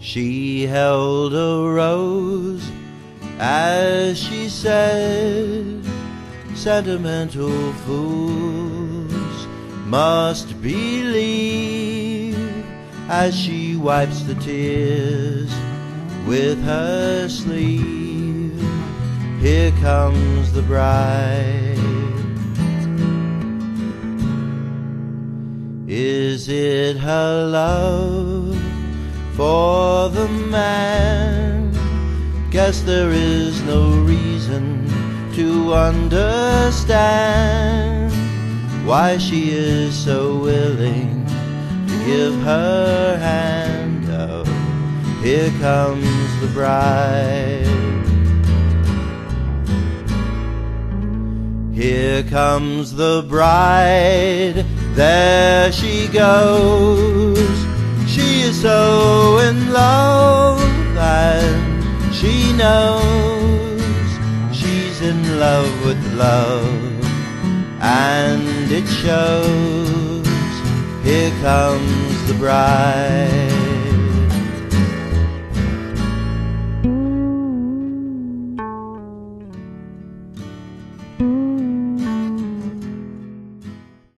She held a rose as she said, Sentimental fools must believe as she wipes the tears with her sleeve. Here comes the bride. Is it her love for man? Guess there is no reason to understand why she is so willing to give her hand. Oh, here comes the bride. Here comes the bride, there she goes. She is so in love she knows she's in love with love and it shows. Here comes the bride.